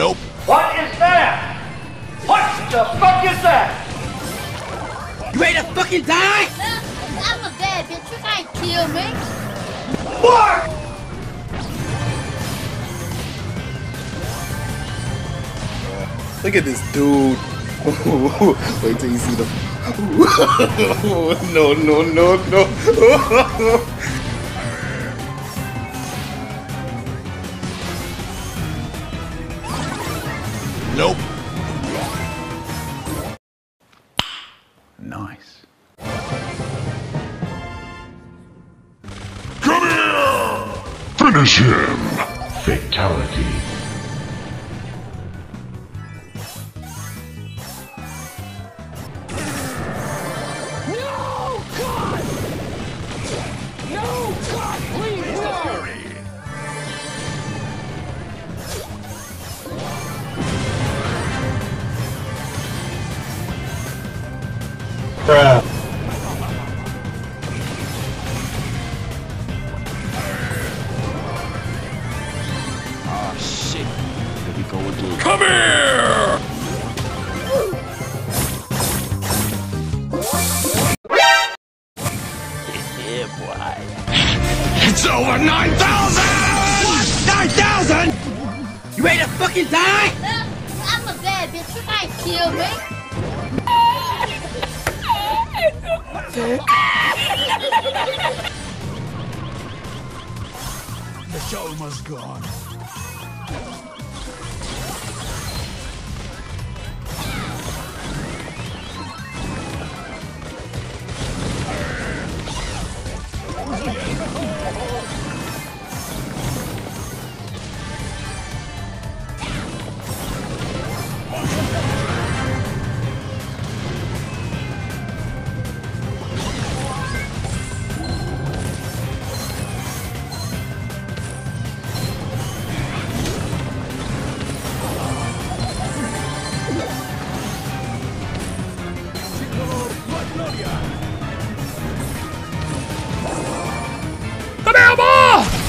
Nope. What is that? What the fuck is that? You ready to fucking die? I'm a bad bitch. You can't kill me. What? Look at this dude. Wait till you see the. no, no, no, no. Nope. nice. Come here! Finish him! Fatality. Ah, shit. Here we go again. Come here! yeah, boy. It's over 9,000! 9,000? You ready to fucking die? I'm a bad bitch. You can't kill me. The show must go on. Come here, boy!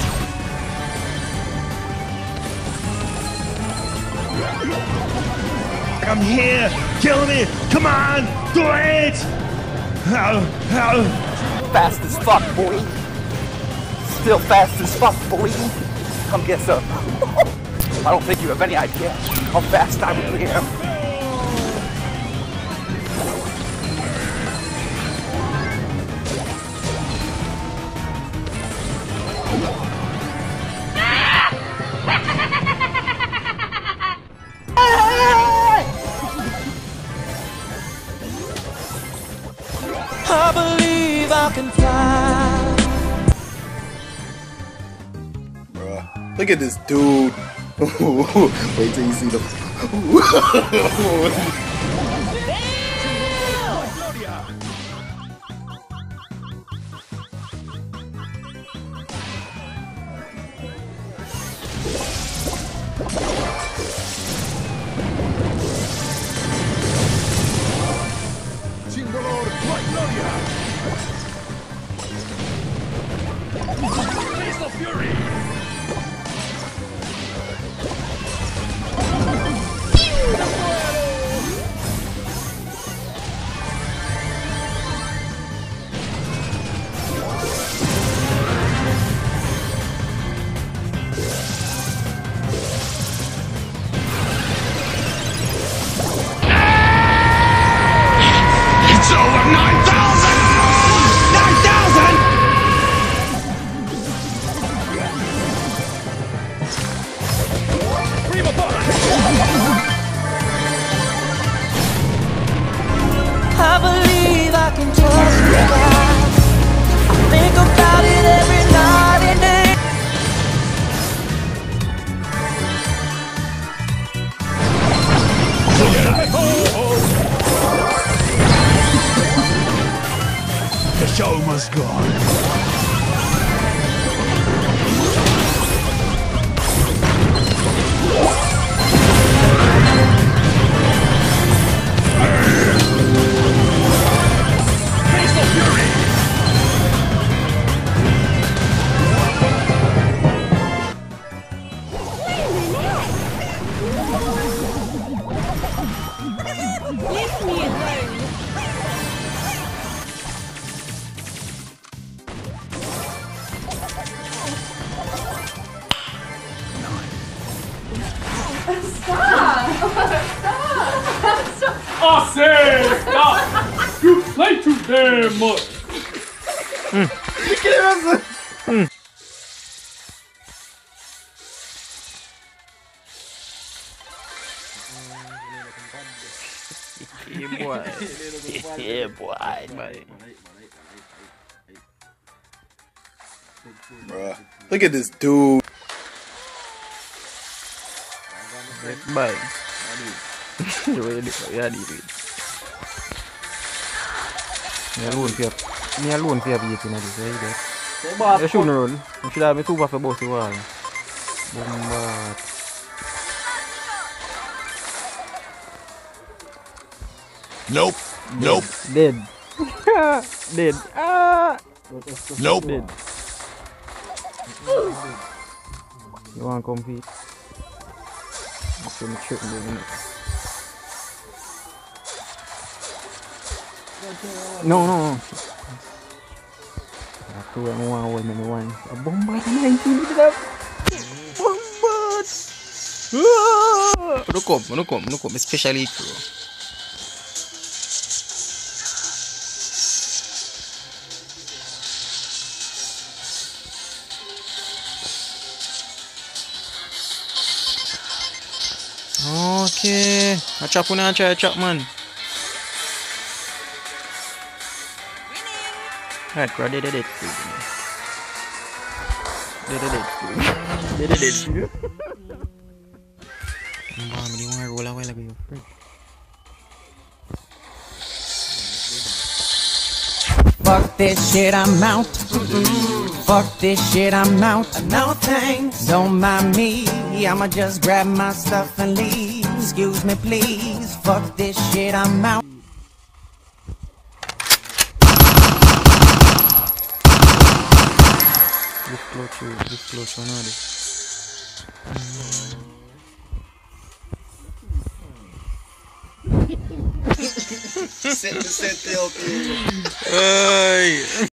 I'm here! Kill me! Come on! Do it! Ow! Ow! Fast as fuck, boy. Still fast as fuck, boy. Come get some. I don't think you have any idea how fast I really am. I believe I can fly. Bruh. Look at this dude. Wait till you see the. show must go on. Leave me alone! I said stop. You play too damn much. Mm. mm. Yeah, boy. yeah, boy. Buddy. Bruh, look at this dude. Mike. Bye. Ya di di. เนี่ยรุ่นเพียบเนี่ยรุ่นเพียบยีสินะดิเฮ้ยเด็กแล้วชุนรุ่นมันชิดาไม่สู้บัฟเฟโบสิว่าบอมบาด Nope. Nope. เด่น เด่นอ้า Nope. เด่นระวังคอมพีเป็ No, no, no. Satu yang wow, number one. A bombat main sini tetap. Bombat. Menukup, menukup, menukup. Especially itu. Okay. Acap pun acap, acap man. Menukop, menukop. Especially itu. Okay. Acap pun acap acap man. Right, kau ada ada ada. Ada ada ada. Ada ada ada. Mbak, mending want roll away lagi. Fuck this shit, I'm out. Fuck this shit, I'm out. No thanks. Don't mind me. I'ma just grab my stuff and leave. Excuse me, please. Fuck this shit, I'm out. This close to this close one